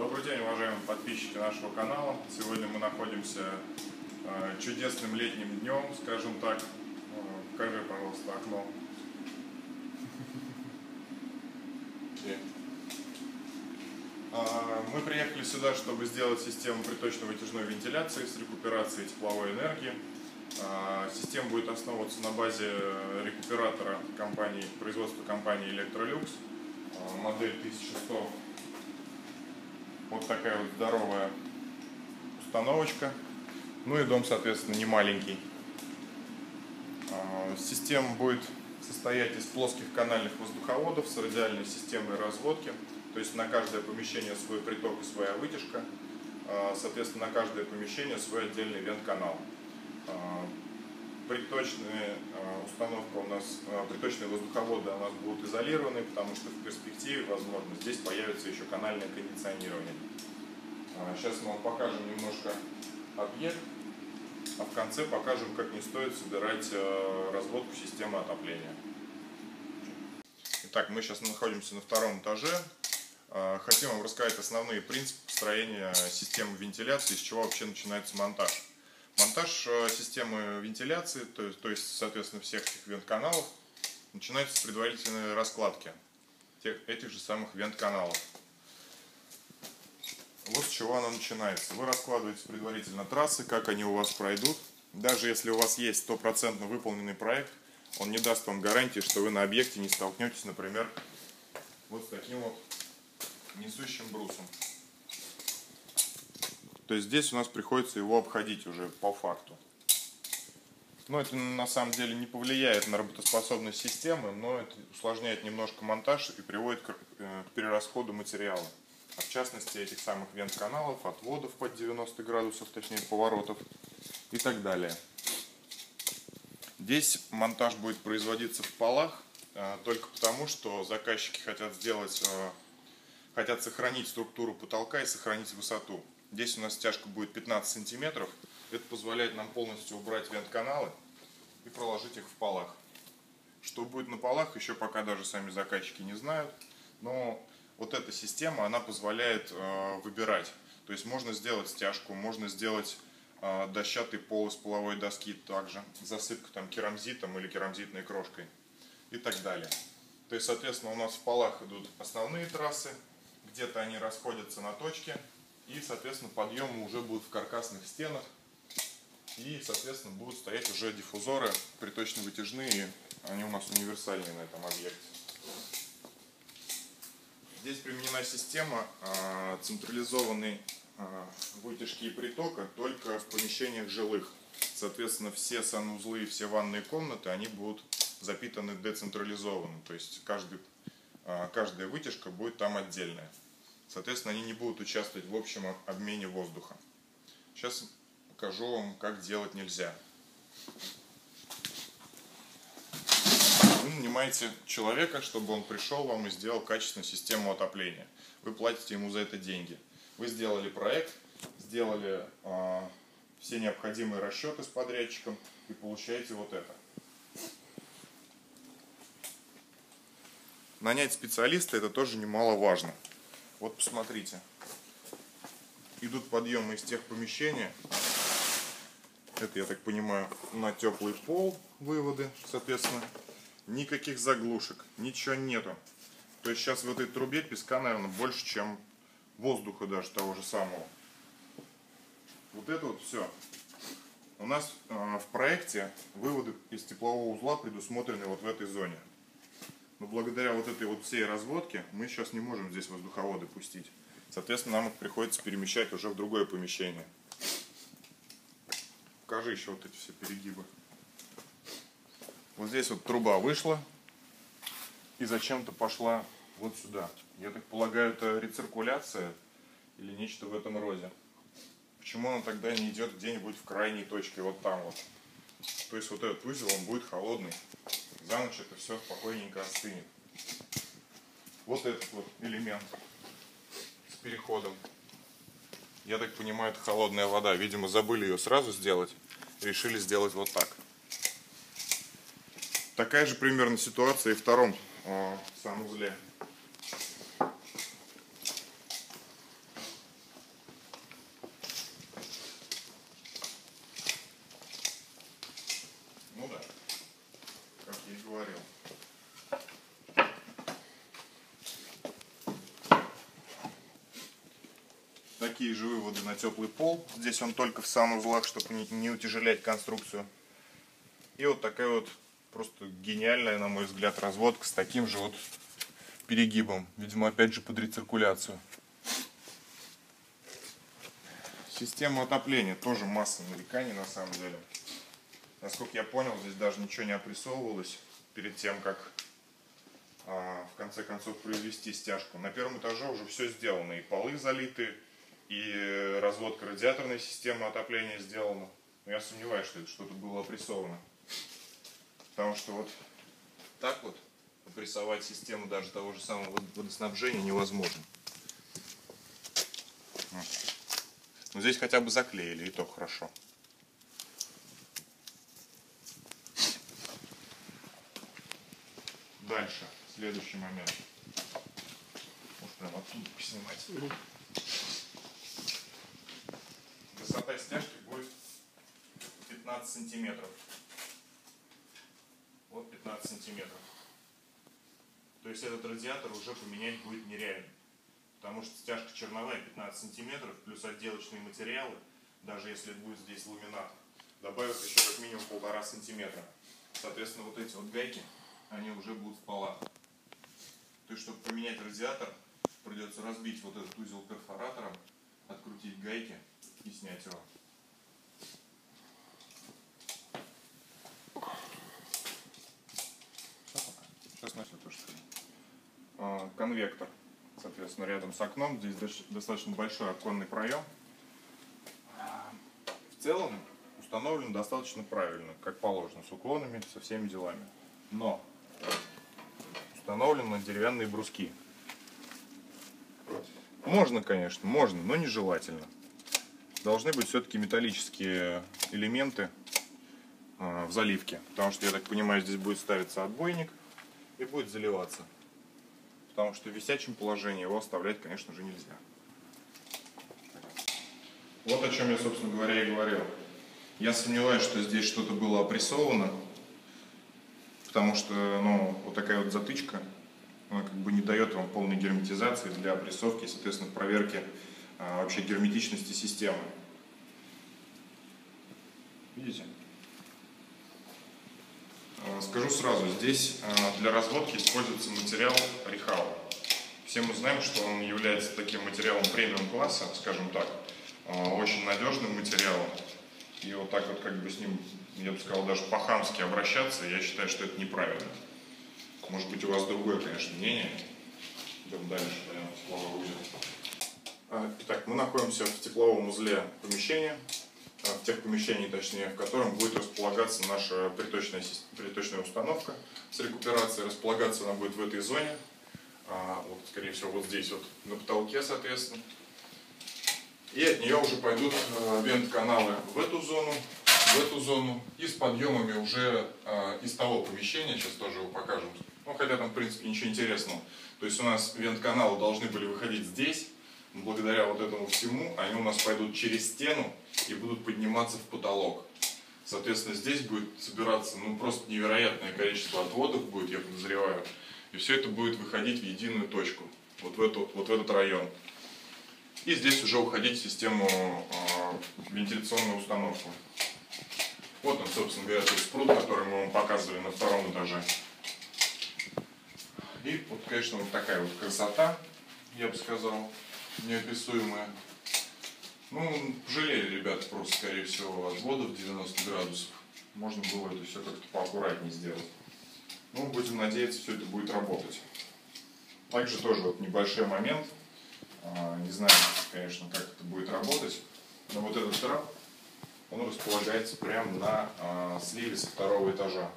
Добрый день, уважаемые подписчики нашего канала. Сегодня мы находимся э, чудесным летним днем, скажем так. Э, покажи, пожалуйста, окно. А, мы приехали сюда, чтобы сделать систему приточно-вытяжной вентиляции с рекуперацией тепловой энергии. А, система будет основываться на базе рекуператора компании, производства компании Electrolux, а, модель 1100. Вот такая вот здоровая установочка. Ну и дом, соответственно, не маленький. Система будет состоять из плоских канальных воздуховодов с радиальной системой разводки. То есть на каждое помещение свой приток и своя вытяжка. А, соответственно, на каждое помещение свой отдельный вент-канал. А, приточная а, установка у нас, приточные воздуховоды у нас будут изолированы, потому что в перспективе, возможно, здесь появится еще канальное кондиционирование. Сейчас мы вам покажем немножко объект, а в конце покажем, как не стоит собирать разводку системы отопления. Итак, мы сейчас находимся на втором этаже. А, хотим вам рассказать основные принципы построения системы вентиляции, с чего вообще начинается монтаж. Монтаж а, системы вентиляции, то есть, то есть соответственно, всех этих вент-каналов, начинается с предварительной раскладки тех, этих же самых вент-каналов. Вот с чего она начинается. Вы раскладываете предварительно трассы, как они у вас пройдут. Даже если у вас есть стопроцентно выполненный проект, он не даст вам гарантии, что вы на объекте не столкнетесь, например, вот с таким вот несущим брусом. То есть здесь у нас приходится его обходить уже по факту. Но это на самом деле не повлияет на работоспособность системы, но это усложняет немножко монтаж и приводит к, э, перерасходу материала. А в частности этих самых вент-каналов, отводов под 90 градусов, точнее поворотов и так далее. Здесь монтаж будет производиться в полах, э, только потому, что заказчики хотят сделать э, хотят сохранить структуру потолка и сохранить высоту. Здесь у нас стяжка будет 15 сантиметров. Это позволяет нам полностью убрать вент-каналы и проложить их в полах. Что будет на полах, еще пока даже сами заказчики не знают. Но вот эта система, она позволяет э, выбирать. То есть можно сделать стяжку, можно сделать э, дощатый пол из половой доски также, засыпка там керамзитом или керамзитной крошкой и так далее. То есть, соответственно, у нас в полах идут основные трассы, где-то они расходятся на точке, и, соответственно, подъемы уже будут в каркасных стенах, и, соответственно, будут стоять уже диффузоры приточно-вытяжные, они у нас универсальные на этом объекте. Здесь применена система э, централизованной э, вытяжки и притока только в помещениях жилых. Соответственно, все санузлы и все ванные комнаты, они будут запитаны децентрализованно. То есть каждый а, каждая вытяжка будет там отдельная. Соответственно, они не будут участвовать в общем обмене воздуха. Сейчас покажу вам, как делать нельзя. Вы нанимаете человека, чтобы он пришел вам и сделал качественную систему отопления. Вы платите ему за это деньги. Вы сделали проект, сделали э, все необходимые расчеты с подрядчиком и получаете вот это. нанять специалиста это тоже немаловажно. Вот посмотрите. Идут подъемы из тех помещений. Это, я так понимаю, на теплый пол выводы, соответственно. Никаких заглушек, ничего нету. То есть сейчас в этой трубе песка, наверное, больше, чем воздуха даже того же самого. Вот это вот все. У нас э, в проекте выводы из теплового узла предусмотрены вот в этой зоне. Но благодаря вот этой вот всей разводке мы сейчас не можем здесь воздуховоды пустить. Соответственно, нам их приходится перемещать уже в другое помещение. Покажи еще вот эти все перегибы. Вот здесь вот труба вышла и зачем-то пошла вот сюда. Я так полагаю, это рециркуляция или нечто в этом роде. Почему она тогда не идет где-нибудь в крайней точке, вот там вот? То есть вот этот узел, он будет холодный за ночь это все спокойненько остынет. Вот этот вот элемент с переходом. Я так понимаю, это холодная вода. Видимо, забыли ее сразу сделать. Решили сделать вот так. Такая же примерно ситуация и в втором э, санузле. такие же выводы на теплый пол. Здесь он только в санузлах, чтобы не, утяжелять конструкцию. И вот такая вот просто гениальная, на мой взгляд, разводка с таким же вот перегибом. Видимо, опять же под рециркуляцию. Система отопления тоже масса нареканий на самом деле. Насколько я понял, здесь даже ничего не опрессовывалось перед тем, как а, в конце концов произвести стяжку. На первом этаже уже все сделано. И полы залиты, и разводка радиаторной системы отопления сделана. Но я сомневаюсь, что это что-то было опрессовано. Потому что вот так вот опрессовать систему даже того же самого водоснабжения невозможно. Но здесь хотя бы заклеили, и то хорошо. Дальше, следующий момент. Может прям оттуда поснимать. Высота стяжки будет 15 сантиметров. Вот 15 сантиметров. То есть этот радиатор уже поменять будет нереально. Потому что стяжка черновая 15 сантиметров, плюс отделочные материалы, даже если будет здесь ламинат, добавят еще как минимум полтора сантиметра. Соответственно, вот эти вот гайки, они уже будут в полах. То есть, чтобы поменять радиатор, придется разбить вот этот узел перфоратором, открутить гайки и снять его. Сейчас начну то, что а, конвектор, соответственно, рядом с окном. Здесь достаточно большой оконный проем. В целом установлен достаточно правильно, как положено, с уклонами, со всеми делами. Но установлены деревянные бруски. Можно, конечно, можно, но нежелательно. Должны быть все-таки металлические элементы а, в заливке. Потому что, я так понимаю, здесь будет ставиться отбойник и будет заливаться потому что в висячем положении его оставлять, конечно же, нельзя. Вот о чем я, собственно говоря, и говорил. Я сомневаюсь, что здесь что-то было опрессовано, потому что ну, вот такая вот затычка, она как бы не дает вам полной герметизации для опрессовки соответственно, проверки вообще герметичности системы. Видите? А, скажу сразу, здесь а, для разводки используется материал Рихау. Все мы знаем, что он является таким материалом премиум класса, скажем так, а, очень надежным материалом. И вот так вот как бы с ним, я бы сказал, даже по-хамски обращаться, я считаю, что это неправильно. Может быть, у вас другое, конечно, мнение. Идем дальше, прямо тепловой узел. Итак, мы находимся в тепловом узле помещения. Э, в тех помещений, точнее, в котором будет располагаться наша приточная, приточная установка с рекуперацией. Располагаться она будет в этой зоне, а, вот, скорее всего, вот здесь вот на потолке, соответственно. И от нее уже пойдут вент-каналы в эту зону, в эту зону и с подъемами уже из того помещения, сейчас тоже его покажем. Ну, хотя там, в принципе, ничего интересного. То есть у нас вент-каналы должны были выходить здесь, благодаря вот этому всему, они у нас пойдут через стену и будут подниматься в потолок. Соответственно, здесь будет собираться ну, просто невероятное количество отводов будет, я подозреваю. И все это будет выходить в единую точку, вот в, эту, вот в этот район. И здесь уже уходить в систему э, вентиляционную установку. Вот он, собственно говоря, тот спрут, который мы вам показывали на втором этаже. И вот, конечно, вот такая вот красота, я бы сказал, неописуемая. Ну, жалели ребята просто, скорее всего, отводов 90 градусов. Можно было это все как-то поаккуратнее сделать. Ну, будем надеяться, все это будет работать. Также тоже вот небольшой момент. А, не знаю, конечно, как это будет работать. Но вот этот трап, он располагается прямо на а, сливе со второго этажа.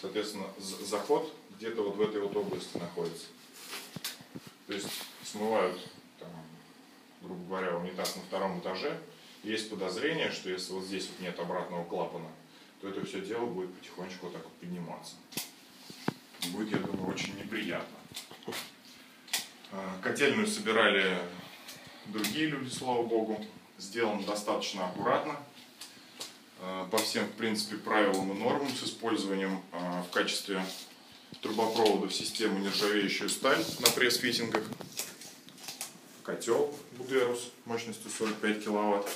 Соответственно, заход где-то вот в этой вот области находится. То есть смывают грубо говоря, унитаз на втором этаже, есть подозрение, что если вот здесь вот нет обратного клапана, то это все дело будет потихонечку вот так вот подниматься. Будет, я думаю, очень неприятно. А, котельную собирали другие люди, слава богу. Сделано достаточно аккуратно. А, по всем, в принципе, правилам и нормам с использованием а, в качестве трубопроводов системы нержавеющую сталь на пресс-фитингах. Котел Будерус мощностью 45 киловатт.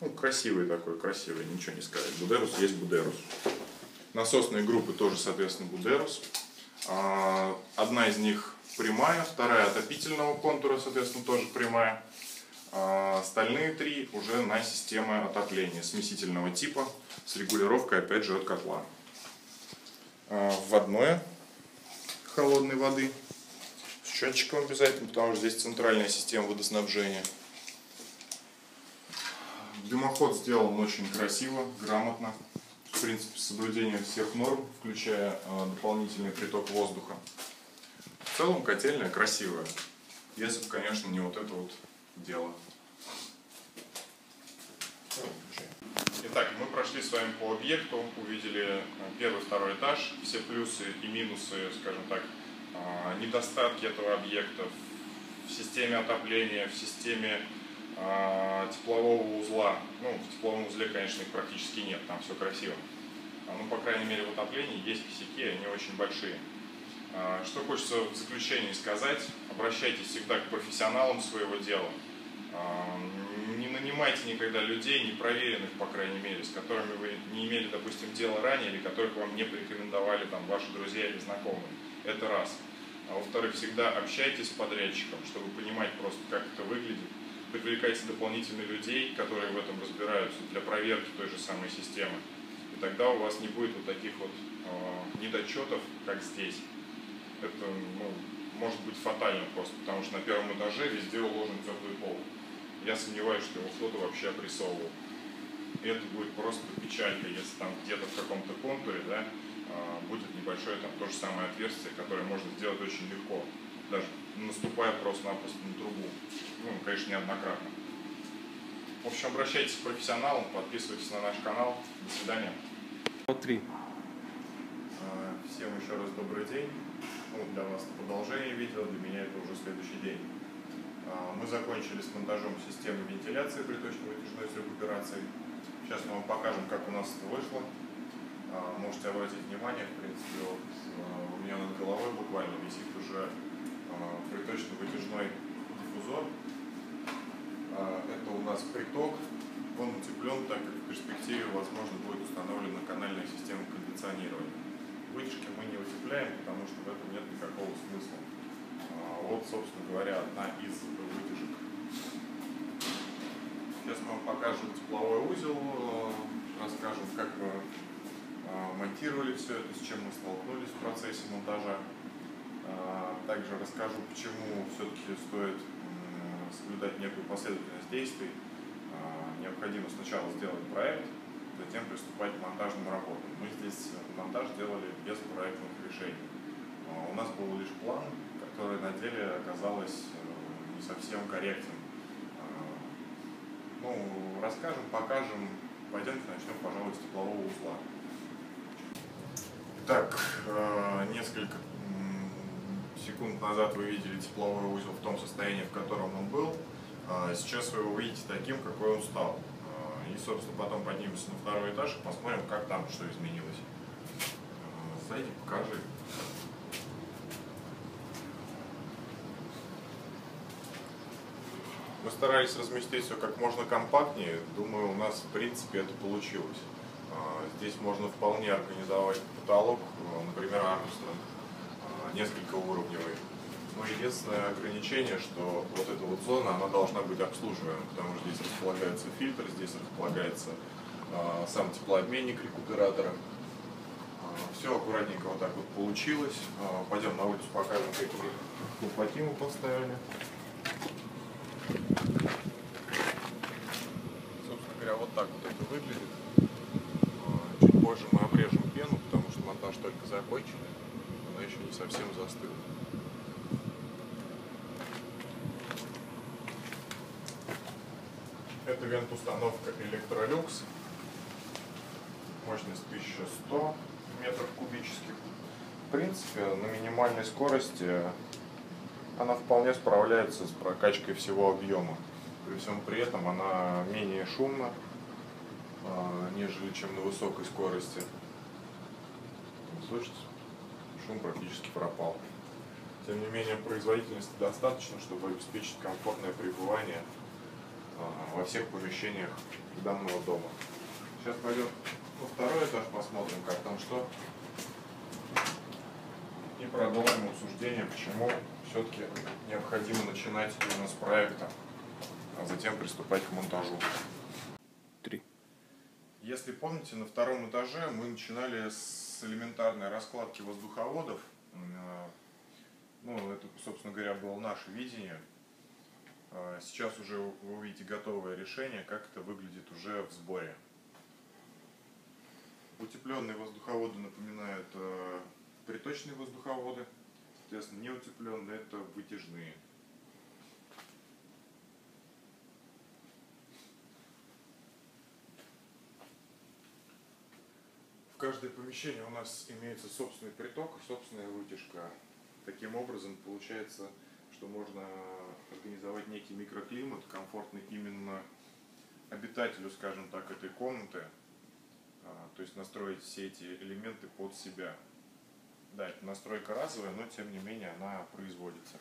Ну, красивый такой, красивый, ничего не сказать. Будерус есть Будерус. Насосные группы тоже, соответственно, Будерус. А, одна из них прямая, вторая отопительного контура, соответственно, тоже прямая. А остальные три уже на системы отопления смесительного типа с регулировкой, опять же, от котла. А, вводное холодной воды счетчиком обязательно, потому что здесь центральная система водоснабжения. Дымоход сделан очень красиво, грамотно. В принципе, с соблюдением всех норм, включая э, дополнительный приток воздуха. В целом котельная красивая. Если бы, конечно, не вот это вот дело. Итак, мы прошли с вами по объекту, увидели э, первый, второй этаж, все плюсы и минусы, скажем так, недостатки этого объекта в системе отопления, в системе э, теплового узла. Ну, в тепловом узле, конечно, их практически нет, там все красиво. Ну, по крайней мере, в отоплении есть косяки, они очень большие. Что хочется в заключении сказать, обращайтесь всегда к профессионалам своего дела не нанимайте никогда людей, непроверенных, по крайней мере, с которыми вы не имели, допустим, дела ранее, или которых вам не порекомендовали там, ваши друзья или знакомые. Это раз. А во-вторых, всегда общайтесь с подрядчиком, чтобы понимать просто, как это выглядит. Привлекайте дополнительных людей, которые в этом разбираются, для проверки той же самой системы. И тогда у вас не будет вот таких вот э, недочетов, как здесь. Это ну, может быть фатально просто, потому что на первом этаже везде уложен теплый пол я сомневаюсь, что его кто-то вообще обрисовывал. И это будет просто печалька, если там где-то в каком-то контуре да, будет небольшое там то же самое отверстие, которое можно сделать очень легко, даже наступая просто-напросто на трубу. Ну, конечно, неоднократно. В общем, обращайтесь к профессионалам, подписывайтесь на наш канал. До свидания. Три. А, всем еще раз добрый день. Ну, для вас продолжение видео, для меня это уже следующий день. А, мы закончили с монтажом системы вентиляции приточно-вытяжной с рекуперацией. Сейчас мы вам покажем, как у нас это вышло. А, можете обратить внимание, в принципе, вот а, у меня над головой буквально висит уже приточно-вытяжной диффузор. Это у нас приток. Он утеплен, так как в перспективе, возможно, будет установлена канальная система кондиционирования. Вытяжки мы не утепляем, потому что в этом нет никакого смысла. Вот, собственно говоря, одна из вытяжек. Сейчас мы вам покажем тепловой узел, расскажем, как монтировали все это, с чем мы столкнулись в процессе монтажа. Э, также расскажу, почему все-таки стоит соблюдать некую последовательность действий. Необходимо сначала сделать проект, затем приступать к монтажным работам. Мы здесь монтаж делали без проектных решений. У нас был лишь план, который на деле оказалось э, не совсем корректным. А, ну, расскажем, покажем. Пойдемте начнем, пожалуй, с теплового узла. Так, э, несколько секунд назад вы видели тепловой узел в том состоянии, в котором он был. А сейчас вы его увидите таким, какой он стал. А, и, собственно, потом поднимемся на второй этаж и посмотрим, как там что изменилось. Зайди, покажи. Мы старались разместить все как можно компактнее. Думаю, у нас в принципе это получилось. Здесь можно вполне организовать потолок, ну, например, Армстронг, а, несколько уровневый. Но единственное ограничение, что вот эта вот зона, она должна быть обслуживаема, потому что здесь располагается фильтр, здесь располагается а, сам теплообменник рекуператора. Все аккуратненько вот так вот получилось. Пойдем на улицу покажем, какие лопатимы поставили. Собственно говоря, вот так вот это выглядит. А, чуть позже мы обрежем пену, потому что монтаж только закончен. Она еще не застыла. Это вент-установка Electrolux. Мощность 1100 метров кубических. В принципе, на минимальной скорости она вполне справляется с прокачкой всего объема. При всем при этом она менее шумна, а, нежели чем на высокой скорости. Слышите? Шум практически пропал. Тем не менее, производительности достаточно, чтобы обеспечить комфортное пребывание а, во всех помещениях данного дома. Сейчас пойдем во второй этаж, посмотрим, как там что. И продолжим обсуждение, почему все-таки необходимо начинать именно с проекта, а затем приступать к монтажу. Три. Если помните, на втором этаже мы начинали с элементарной раскладки воздуховодов. Э, Ну, это, собственно говоря, было наше видение. А Сейчас уже вы увидите готовое решение, как это выглядит уже в сборе. Утепленные воздуховоды напоминают э, приточные воздуховоды. Соответственно, неутепленные это вытяжные. Каждое помещение у нас имеется собственный приток, собственная вытяжка. Таким образом, получается, что можно организовать некий микроклимат, комфортный именно обитателю, скажем так, этой комнаты. А, То есть настроить все эти элементы под себя. Да, это настройка разовая, но тем не менее она производится.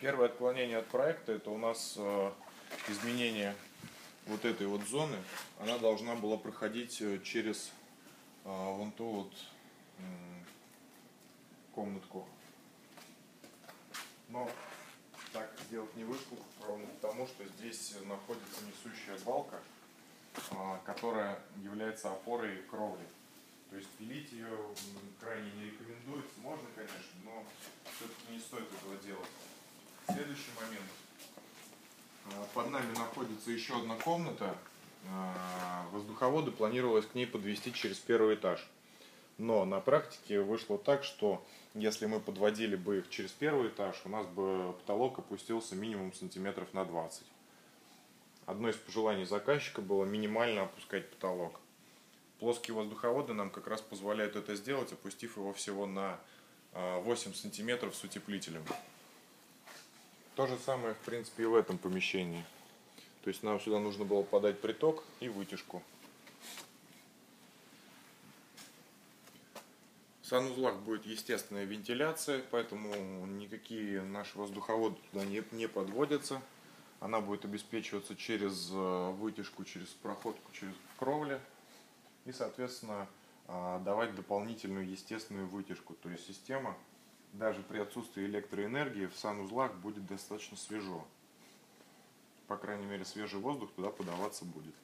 Первое отклонение от проекта это у нас э, изменение вот этой вот зоны. Она должна была проходить э, через э, вон ту вот комнатку. Но так сделать не вышло, ровно потому что здесь находится несущая балка, а, которая является опорой кровли. То есть пилить ее крайне не рекомендуется. Можно, конечно, но все-таки не стоит этого делать. Следующий момент. А, Под нами находится еще одна комната. А, Воздуховоды планировалось к ней подвести через первый этаж. Но на практике вышло так, что если мы подводили бы их через первый этаж, у нас бы потолок опустился минимум сантиметров на 20. Одно из пожеланий заказчика было минимально опускать потолок. Плоские воздуховоды нам как раз позволяют это сделать, опустив его всего на а, 8 сантиметров с утеплителем. То же самое, в принципе, и в этом помещении. То есть нам сюда нужно было подать приток и вытяжку. В санузлах будет естественная вентиляция, поэтому никакие наши воздуховоды туда не, не подводятся. Она будет обеспечиваться через э, вытяжку, через проходку, через кровли. И, соответственно, а, давать дополнительную естественную вытяжку. То есть система даже при отсутствии электроэнергии в санузлах будет достаточно свежо. По крайней мере, свежий воздух туда подаваться будет.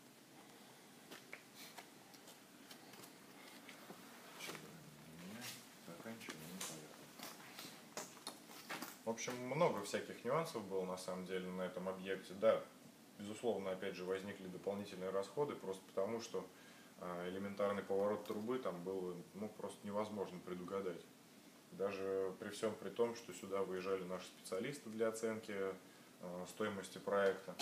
В общем, много всяких нюансов было на самом деле на этом объекте. Да, безусловно, опять же, возникли дополнительные расходы, просто потому что а, элементарный поворот трубы там было ну, просто невозможно предугадать. Даже при всем при том, что сюда выезжали наши специалисты для оценки э, стоимости проекта.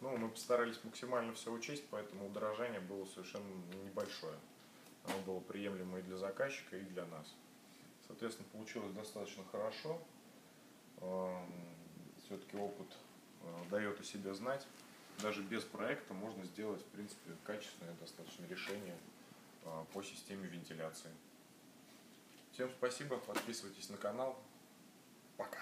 Ну, мы постарались максимально все учесть, поэтому удорожание было совершенно небольшое. Оно было приемлемо и для заказчика, и для нас. Соответственно, получилось достаточно хорошо. Все-таки опыт э, дает о себе знать. Даже без проекта можно сделать, в принципе, качественное достаточно решение э, по системе вентиляции. Всем спасибо, подписывайтесь на канал. Пока.